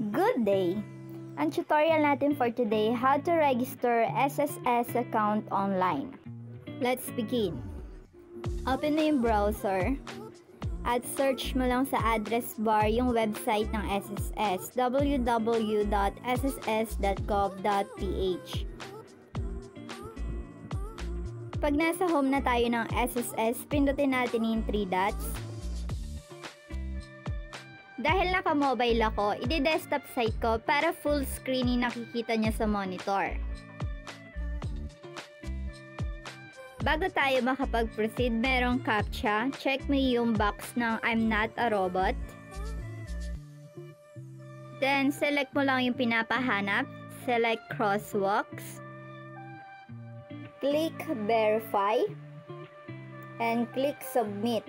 Good day! Ang tutorial natin for today, how to register SSS account online. Let's begin. Open mo yung browser at search mo lang sa address bar yung website ng SSS, www.sss.gov.ph. Pag nasa home na tayo ng SSS, pindutin natin yung 3 dots dahil naka-mobile ako, i-desktop site ko para full screen yung nakikita niya sa monitor. Bago tayo makapag-proceed, merong CAPTCHA. Check mo yung box ng I'm not a robot. Then, select mo lang yung pinapahanap. Select crosswalks. Click verify. And click submit.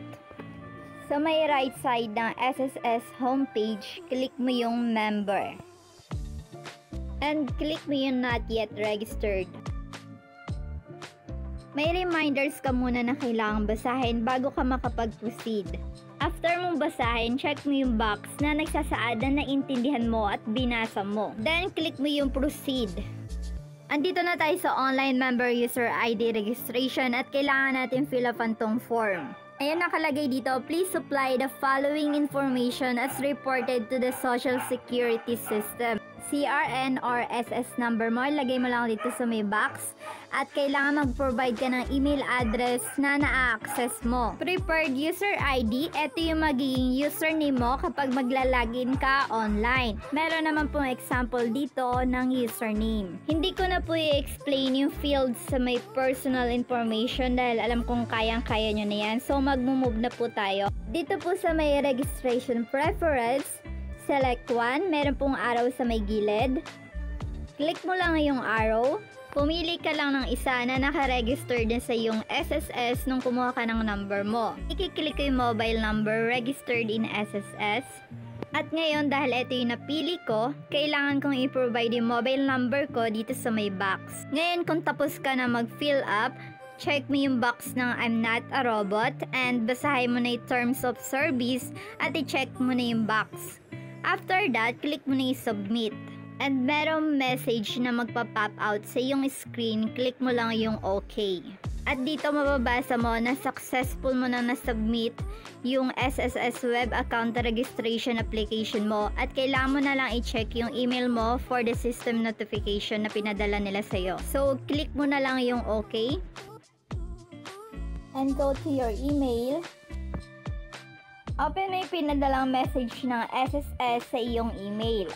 Sa may right side ng SSS homepage, click mo yung member. And click mo yung not yet registered. May reminders ka muna na kailangang basahin bago ka makapag-proceed. After mong basahin, check mo yung box na nagsasaad na naintindihan mo at binasa mo. Then, click mo yung proceed. Andito na tayo sa online member user ID registration at kailangan natin fill up ang form. Ayan nakalagay dito, please supply the following information as reported to the Social Security System. CRN or SS number mo, lagay mo lang dito sa may box. At kailangan mag-provide ka ng email address na na-access mo. Prepared user ID, ito yung magiging username mo kapag maglalagin ka online. Meron naman pong example dito ng username. Hindi ko na po i-explain yung fields sa may personal information dahil alam kong kayang-kaya nyo na yan. So mag-move na po tayo. Dito po sa may registration preference, select one. Meron pong arrow sa may gilid. Click mo lang yung arrow. Pumili ka lang ng isa na nakaregister din sa yung SSS nung kumuha ka ng number mo. Ikiklik ko yung mobile number registered in SSS. At ngayon dahil ito yung napili ko, kailangan kong i-provide yung mobile number ko dito sa may box. Ngayon kung tapos ka na mag-fill up, check mo yung box ng I'm not a robot and basahin mo na yung terms of service at i-check mo na yung box. After that, click mo na yung submit. And merong message na magpa-pop out sa yung screen, click mo lang yung OK. At dito mababasa mo na successful mo na na-submit yung SSS web account registration application mo at kailangan mo na lang i-check yung email mo for the system notification na pinadala nila sa'yo. So, click mo na lang yung OK. And go to your email. Open yung pinadalang message ng SSS sa iyong email.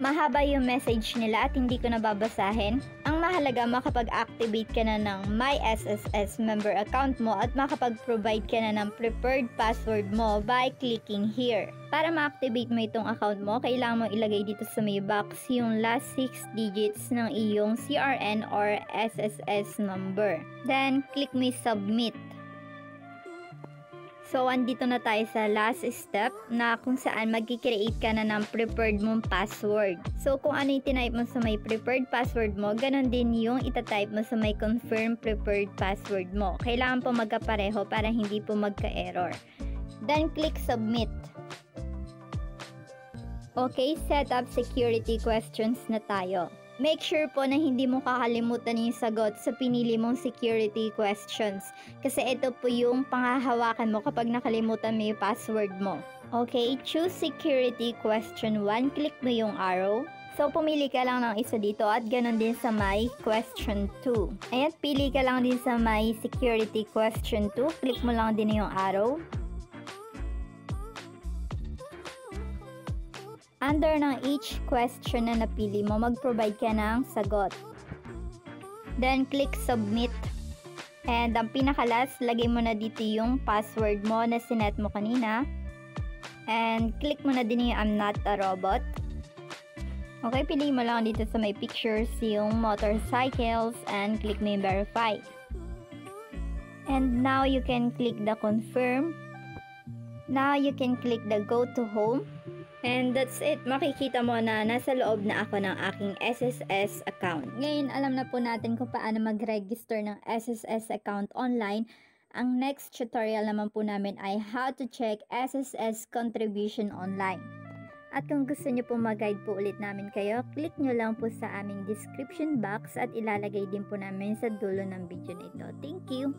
Mahaba yung message nila at hindi ko nababasahin. Ang mahalaga makapag-activate ka na ng My SSS member account mo at makapag-provide ka na ng preferred password mo by clicking here. Para ma-activate mo itong account mo, kailangan mo ilagay dito sa may box yung last 6 digits ng iyong CRN or SSS number. Then, click mo submit. So, andito na tayo sa last step na kung saan mag-create ka na ng preferred mong password. So, kung ano yung tinype mo sa may preferred password mo, ganun din yung itatype mo sa may confirm preferred password mo. Kailangan po magkapareho para hindi po magka-error. Then, click submit. Okay, set up security questions na tayo. Make sure po na hindi mo kakalimutan yung sagot sa pinili mong security questions kasi ito po yung panghahawakan mo kapag nakalimutan mo yung password mo. Okay, choose security question 1, click mo yung arrow. So, pumili ka lang ng isa dito at ganun din sa my question 2. Ayan, pili ka lang din sa my security question 2. Click mo lang din yung arrow. Under ng each question na napili mo, mag-provide ka ng sagot. Then, click submit. And ang pinakalas, lagay mo na dito yung password mo na sinet mo kanina. And click mo na din yung I'm not a robot. Okay, pili mo lang dito sa may pictures yung motorcycles and click mo yung verify. And now you can click the confirm. Now you can click the go to home. And that's it. Makikita mo na nasa loob na ako ng aking SSS account. Ngayon, alam na po natin kung paano mag-register ng SSS account online. Ang next tutorial naman po namin ay how to check SSS contribution online. At kung gusto nyo po mag-guide po ulit namin kayo, click nyo lang po sa aming description box at ilalagay din po namin sa dulo ng video na ito. Thank you!